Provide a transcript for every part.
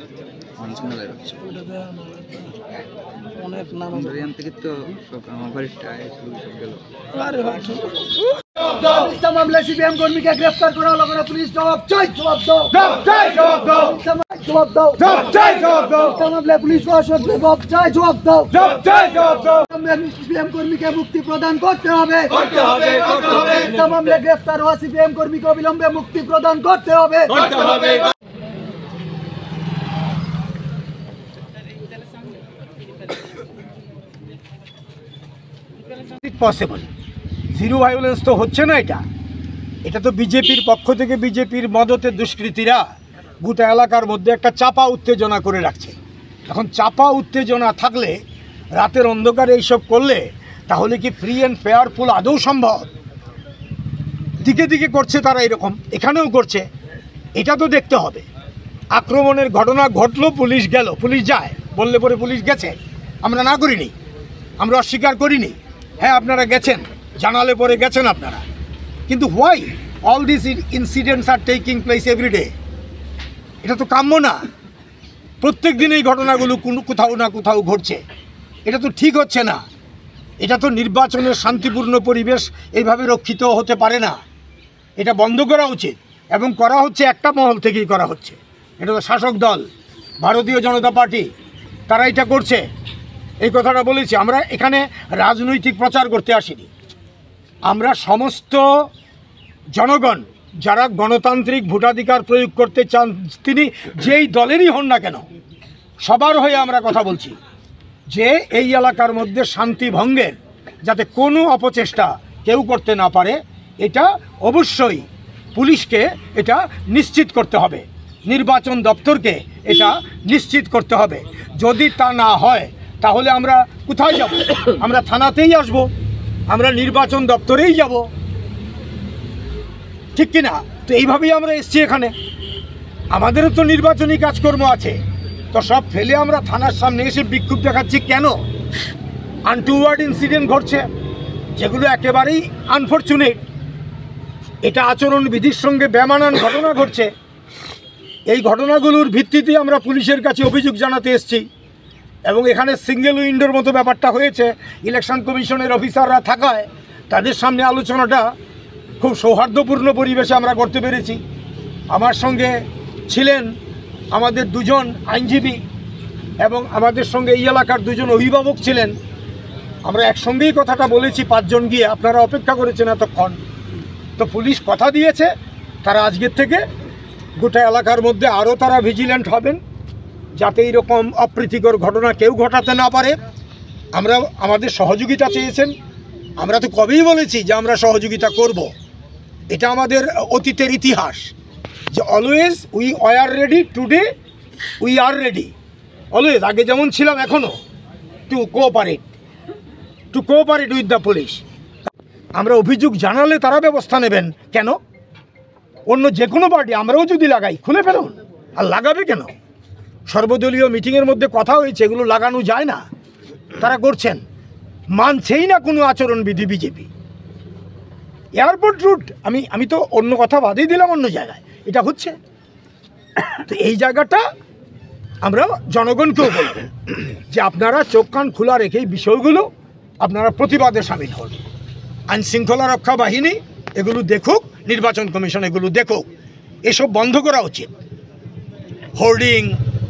কোথায় মানসিংহালের হচ্ছে অনেক নাম আমরা থেকে তো সব আমার সব গেল। আরে ভাই মিথ্যা মামলায় সিপিএম কর্মীকে গ্রেফতার করা হলো কেন পুলিশ জবাব চাই জবাব দাও। মিথ্যা মামলায় জবাব দাও। মিথ্যা মামলায় পুলিশ প্রশাসন জবাব চাই জবাব দাও। সিপিএম কর্মীকে মুক্তি প্রদান করতে হবে। গ্রেফতার হওয়া সিপিএম কর্মীকে অবিলম্বে মুক্তি প্রদান করতে হবে। পসিবল জিরো ভায়োলেন্স তো হচ্ছে না এটা। এটা তো বিজেপির পক্ষ থেকে বিজেপির মদতে দুষ্কৃতীরা গোটা এলাকার মধ্যে একটা চাপা উত্তেজনা করে রাখছে। এখন চাপা উত্তেজনা থাকলে, রাতের অন্ধকারে এইসব করলে, তাহলে কি ফ্রি অ্যান্ড ফেয়ারফুল আদৌ সম্ভব? দিকে দিকে করছে তারা এরকম, এখানেও করছে। এটা তো দেখতে হবে। আক্রমণের ঘটনা ঘটলো, পুলিশ গেল, পুলিশ যায়। বললে পরে পুলিশ গেছে। আমরা না করিনি। আমরা অস্বীকার করিনি। হ্যাঁ আপনারা গেছেন। জানালে পরে গেছেন আপনারা। কিন্তু why all this incidents are taking place everyday এটা তো কাম্য না। প্রত্যেক দিন এই ঘটনাগুলো কোথাও না কোথাও ঘটছে। এটা তো ঠিক হচ্ছে না। এটা তো নির্বাচনের শান্তিপূর্ণ পরিবেশ এইভাবে রক্ষিত হতে পারে না। এটা বন্ধ করা উচিত এবং করা হচ্ছে একটা মহল থেকেই করা হচ্ছে। এটা তো শাসক দল, ভারতীয় জনতা পার্টি, তারা এটা করছে। এই কথাটা বলেছি, আমরা এখানে রাজনৈতিক প্রচার করতে আসিনি। আমরা সমস্ত জনগণ যারা গণতান্ত্রিক ভোটাধিকার প্রয়োগ করতে চান, তিনি যেই দলেরই হন না কেন, সবার হয়ে আমরা কথা বলছি যে এই এলাকার মধ্যে শান্তি ভঙ্গের যাতে কোনো অপচেষ্টা কেউ করতে না পারে, এটা অবশ্যই পুলিশকে এটা নিশ্চিত করতে হবে। নির্বাচন দপ্তরকে এটা নিশ্চিত করতে হবে। যদি তা না হয় তাহলে আমরা কোথায় যাব? আমরা থানাতেই আসব। আমরা নির্বাচন দপ্তরেই যাব। ঠিক কি না? তো এইভাবেই আমরা এসছি এখানে। আমাদেরও তো নির্বাচনী কাজকর্ম আছে। তো সব ফেলে আমরা থানার সামনে এসে বিক্ষোভ দেখাচ্ছি কেন? আনটুওয়ার্ড ইনসিডেন্ট ঘটছে, যেগুলো একেবারেই আনফর্চুনেট এটা আচরণ বিধির সঙ্গে বেমানান ঘটনা ঘটছে। এই ঘটনাগুলোর ভিত্তিতে আমরা পুলিশের কাছে অভিযোগ জানাতে এসেছি। এবং এখানে সিঙ্গেল উইন্ডোর মতো ব্যাপারটা হয়েছে। ইলেকশন কমিশনের অফিসাররা থাকায় তাদের সামনে আলোচনাটা খুব সৌহার্দ্যপূর্ণ পরিবেশে আমরা করতে পেরেছি। আমার সঙ্গে ছিলেন আমাদের দুজন আইনজীবী এবং আমাদের সঙ্গে এই এলাকার দুজন অভিভাবক ছিলেন। আমরা একসঙ্গেই কথাটা বলেছি, পাঁচজন গিয়ে আপনারা অপেক্ষা করেছেন এতক্ষণ। তো পুলিশ কথা দিয়েছে, তারা আজকের থেকে গোটা এলাকার মধ্যে আরও তারা ভিজিল্যান্ট হবেন। যাতে এইরকম অপ্রীতিকর ঘটনা কেউ ঘটাতে না পারে। আমরা আমাদের সহযোগিতা চেয়েছেন। আমরা তো কবেই বলেছি যে আমরা সহযোগিতা করব। এটা আমাদের অতীতের ইতিহাস যে always we are ready today we are ready always আগে যেমন ছিলাম এখনও to cooperate to cooperate with the police আমরা অভিযোগ জানালে তারা ব্যবস্থা নেবেন। কেন? অন্য যে কোনো পার্টি আমরাও যদি লাগাই, খুলে ফেলুন। আর লাগাবে কেন? সর্বদলীয় মিটিংয়ের মধ্যে কথা হয়েছে, এগুলো লাগানো যায় না। তারা করছেন। মানছেই না কোনো আচরণবিধি বিজেপি। এয়ারপোর্ট রুট, আমি আমি তো অন্য কথা বাদেই দিলাম অন্য জায়গায়। এটা হচ্ছে। তো এই জায়গাটা আমরা জনগণকেও বলব যে আপনারা চোখ কান খোলা রেখে এই বিষয়গুলো আপনারা প্রতিবাদে সামিল হন। আইন শৃঙ্খলা রক্ষা বাহিনী, এগুলো দেখুক, নির্বাচন কমিশন এগুলো দেখুক। এসব বন্ধ করা উচিত। হোর্ডিং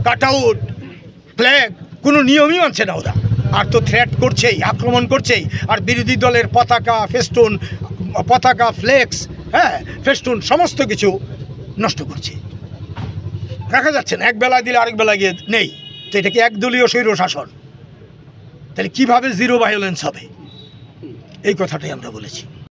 কাট আউট ফ্ল্যাগ কোনো নিয়মই মানছে না ওরা। আর তো থ্রেট করছেই, আক্রমণ করছেই। আর বিরোধী দলের পতাকা ফেস্টুন পতাকা ফ্লেক্স হ্যাঁ ফেস্টুন সমস্ত কিছু নষ্ট করছে। রাখা যাচ্ছে না, এক বেলা দিলে আরেক বেলা গিয়ে নেই। তো এটা কি একদলীয় স্বৈর শাসন? তাহলে কীভাবে জিরো ভায়োলেন্স হবে? এই কথাটাই আমরা বলেছি।